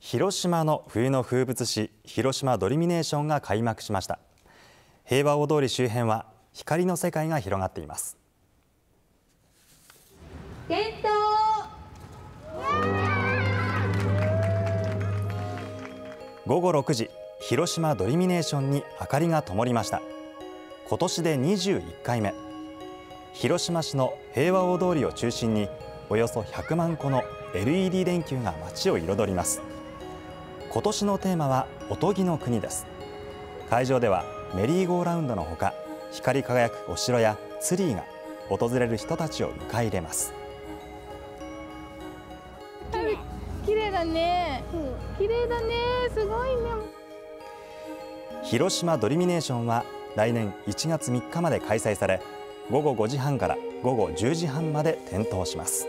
広島の冬の風物詩広島ドリミネーションが開幕しました。平和大通り周辺は光の世界が広がっています。点灯午後6時広島ドリミネーションに明かりが灯りました。今年で21回目。広島市の平和大通りを中心におよそ100万個の LED 電球が街を彩ります今年のテーマはおとぎの国です。会場ではメリーゴーラウンドのほか光り輝くお城やツリーが訪れる人たちを迎え入れます。綺麗だね。綺麗だね。すごいね。広島ドリミネーションは来年1月3日まで開催され午後5時半から午後10時半まで点灯します